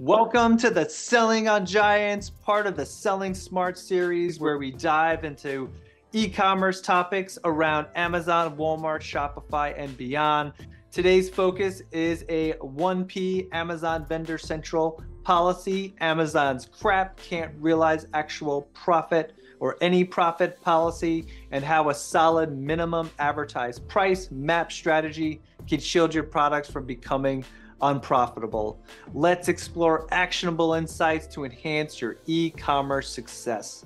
Welcome to the Selling on Giants, part of the Selling Smart series, where we dive into e commerce topics around Amazon, Walmart, Shopify, and beyond. Today's focus is a 1P Amazon Vendor Central policy. Amazon's crap can't realize actual profit or any profit policy, and how a solid minimum advertised price map strategy can shield your products from becoming unprofitable. Let's explore actionable insights to enhance your e commerce success.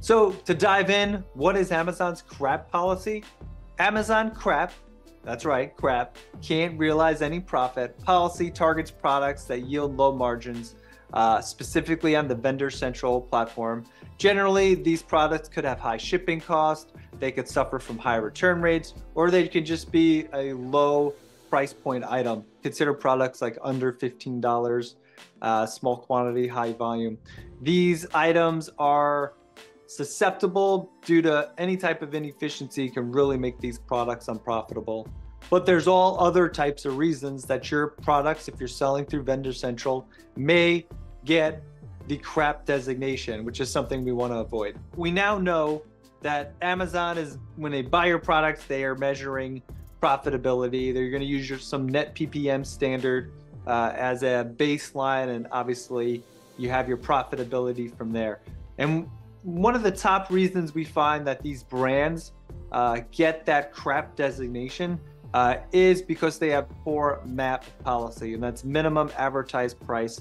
So, to dive in, what is Amazon's crap policy? Amazon crap, that's right, crap, can't realize any profit. Policy targets products that yield low margins, uh, specifically on the Vendor Central platform. Generally, these products could have high shipping costs, they could suffer from high return rates, or they could just be a low price point item. Consider products like under $15, uh, small quantity, high volume. These items are susceptible due to any type of inefficiency can really make these products unprofitable. But there's all other types of reasons that your products, if you're selling through Vendor Central, may get the crap designation, which is something we want to avoid. We now know that Amazon is, when they buy your products, they are measuring profitability. They're going to use your, some net PPM standard uh, as a baseline, and obviously you have your profitability from there. And one of the top reasons we find that these brands uh, get that crap designation uh, is because they have poor MAP policy, and that's minimum advertised price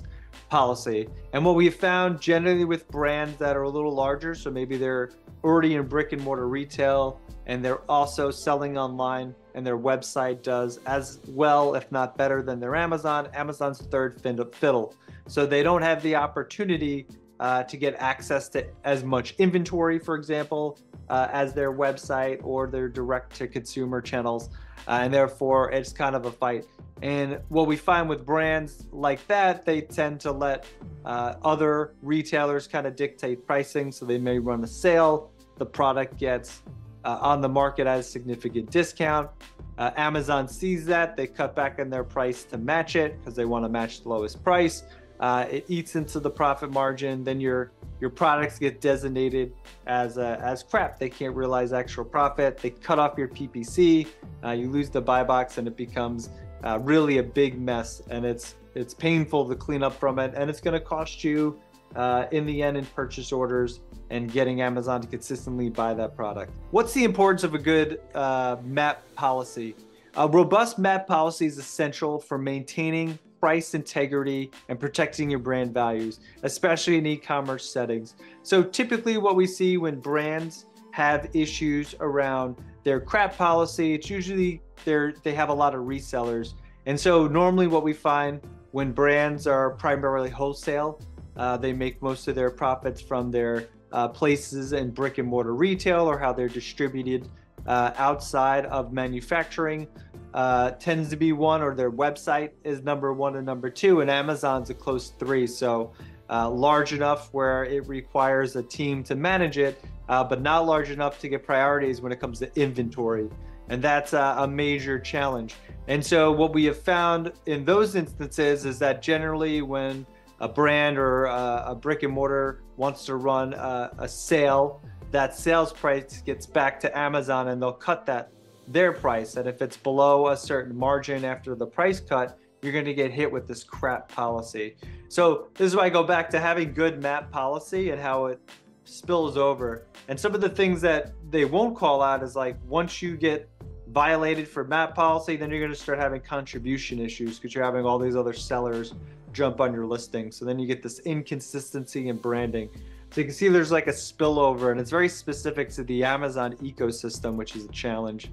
policy. And what we have found generally with brands that are a little larger, so maybe they're already in brick and mortar retail and they're also selling online and their website does as well, if not better than their Amazon. Amazon's third fiddle. So they don't have the opportunity uh, to get access to as much inventory, for example, uh, as their website or their direct to consumer channels. Uh, and therefore, it's kind of a fight. And what we find with brands like that, they tend to let uh, other retailers kind of dictate pricing. So they may run a sale, the product gets uh, on the market at a significant discount. Uh, Amazon sees that, they cut back on their price to match it because they want to match the lowest price. Uh, it eats into the profit margin. Then your your products get designated as uh, as crap. They can't realize actual profit. They cut off your PPC. Uh, you lose the buy box, and it becomes uh, really a big mess. And it's it's painful to clean up from it, and it's going to cost you uh, in the end in purchase orders and getting Amazon to consistently buy that product. What's the importance of a good uh, MAP policy? A robust MAP policy is essential for maintaining price integrity and protecting your brand values, especially in e-commerce settings. So typically what we see when brands have issues around their crap policy, it's usually they're they have a lot of resellers. And so normally what we find when brands are primarily wholesale, uh, they make most of their profits from their uh, places in brick and mortar retail or how they're distributed uh, outside of manufacturing uh, tends to be one, or their website is number one and number two, and Amazon's a close three. So uh, large enough where it requires a team to manage it, uh, but not large enough to get priorities when it comes to inventory. And that's a major challenge. And so, what we have found in those instances is that generally, when a brand or a, a brick and mortar wants to run a, a sale, that sales price gets back to Amazon and they'll cut that their price. And if it's below a certain margin after the price cut, you're going to get hit with this crap policy. So this is why I go back to having good MAP policy and how it spills over. And some of the things that they won't call out is like once you get violated for MAP policy, then you're going to start having contribution issues because you're having all these other sellers jump on your listing. So then you get this inconsistency in branding. So you can see there's like a spillover and it's very specific to the Amazon ecosystem, which is a challenge.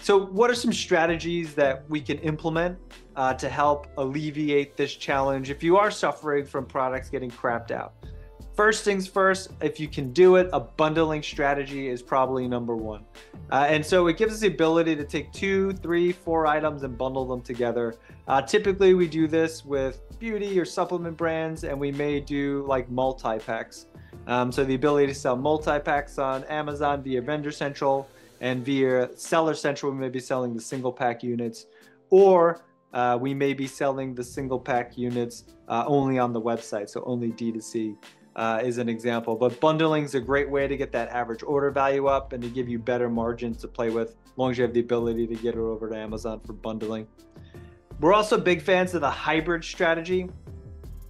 So what are some strategies that we can implement uh, to help alleviate this challenge if you are suffering from products getting crapped out? First things first, if you can do it, a bundling strategy is probably number one. Uh, and so it gives us the ability to take two, three, four items and bundle them together. Uh, typically, we do this with beauty or supplement brands, and we may do like multi packs. Um, so the ability to sell multi packs on Amazon via Vendor Central and via Seller Central, we may be selling the single pack units, or uh, we may be selling the single pack units uh, only on the website, so only D2C uh, is an example. But bundling is a great way to get that average order value up and to give you better margins to play with, as long as you have the ability to get it over to Amazon for bundling. We're also big fans of the hybrid strategy.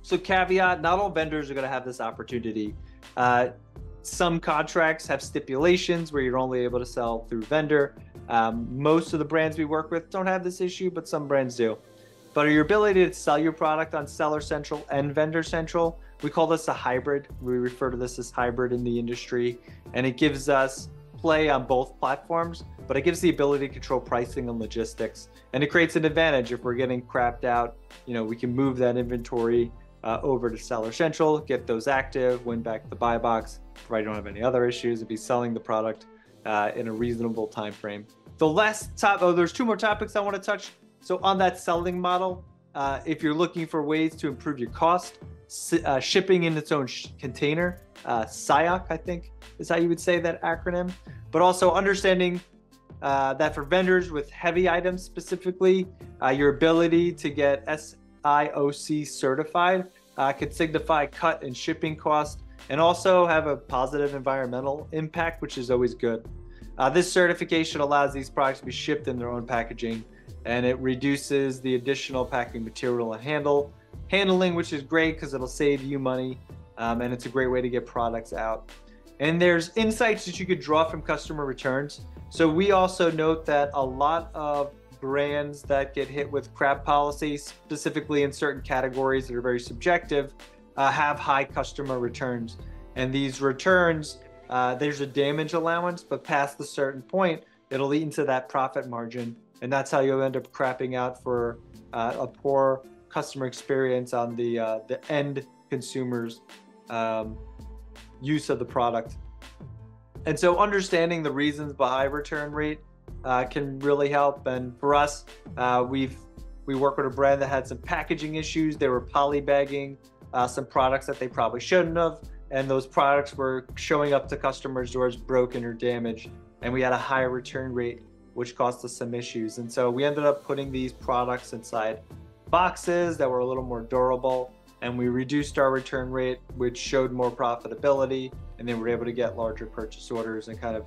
So, caveat not all vendors are going to have this opportunity. Uh, some contracts have stipulations where you're only able to sell through vendor. Um, most of the brands we work with don't have this issue, but some brands do. But your ability to sell your product on Seller Central and Vendor Central, we call this a hybrid. We refer to this as hybrid in the industry, and it gives us play on both platforms, but it gives the ability to control pricing and logistics. And it creates an advantage if we're getting crapped out. You know, we can move that inventory uh, over to Seller Central, get those active, win back the buy box, you don't have any other issues, It'd be selling the product uh, in a reasonable time frame. The last top, oh, there's two more topics I want to touch. So on that selling model, uh, if you're looking for ways to improve your cost, uh, shipping in its own sh- container, uh, SIOC, I think is how you would say that acronym, but also understanding uh, that for vendors with heavy items specifically, uh, your ability to get SIOC certified uh, could signify cut in shipping cost and also have a positive environmental impact, which is always good. Uh, this certification allows these products to be shipped in their own packaging and it reduces the additional packing material and handle handling, which is great because it'll save you money um, and it's a great way to get products out. And there's insights that you could draw from customer returns. So we also note that a lot of brands that get hit with crap policies, specifically in certain categories that are very subjective, uh, have high customer returns. And these returns, uh, there's a damage allowance, but past a certain point, it'll eat into that profit margin. And that's how you'll end up crapping out for uh, a poor customer experience on the, uh, the end consumer's um, use of the product. And so understanding the reasons behind return rate uh, can really help. And for us, uh, we've we work with a brand that had some packaging issues. They were polybagging uh, some products that they probably shouldn't have, and those products were showing up to customers' doors broken or damaged. And we had a higher return rate, which caused us some issues. And so we ended up putting these products inside boxes that were a little more durable and we reduced our return rate, which showed more profitability. And then we are able to get larger purchase orders and kind of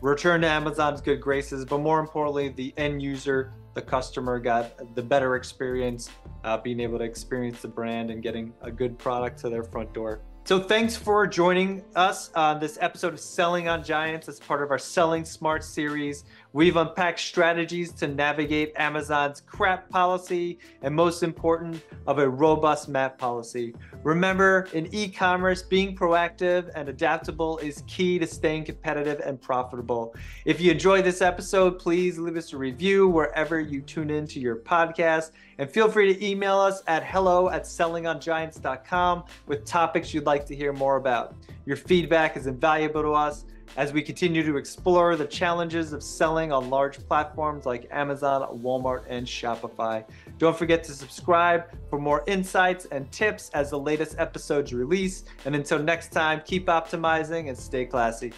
return to Amazon's good graces. But more importantly, the end user, the customer got the better experience, uh, being able to experience the brand and getting a good product to their front door. So thanks for joining us on this episode of Selling on Giants as part of our Selling Smart series. We've unpacked strategies to navigate Amazon's crap policy and most important of a robust MAP policy. Remember, in e-commerce, being proactive and adaptable is key to staying competitive and profitable. If you enjoyed this episode, please leave us a review wherever you tune into your podcast and feel free to email us at hello at sellingongiants.com with topics you'd like like to hear more about. Your feedback is invaluable to us as we continue to explore the challenges of selling on large platforms like Amazon, Walmart, and Shopify. Don't forget to subscribe for more insights and tips as the latest episodes release. And until next time, keep optimizing and stay classy.